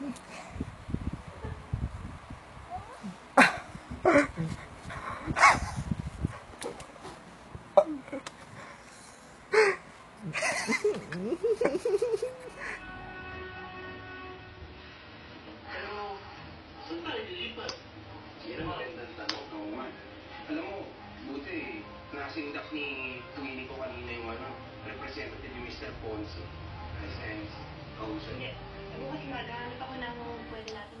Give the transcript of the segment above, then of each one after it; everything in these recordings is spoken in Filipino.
Alam mo, buti, nasindak ni Queenie ko kanina yung ano, representative Mr. Ponce. Presence, kausap niya. Bukas maghanap ako ng pwede natin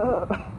Uh.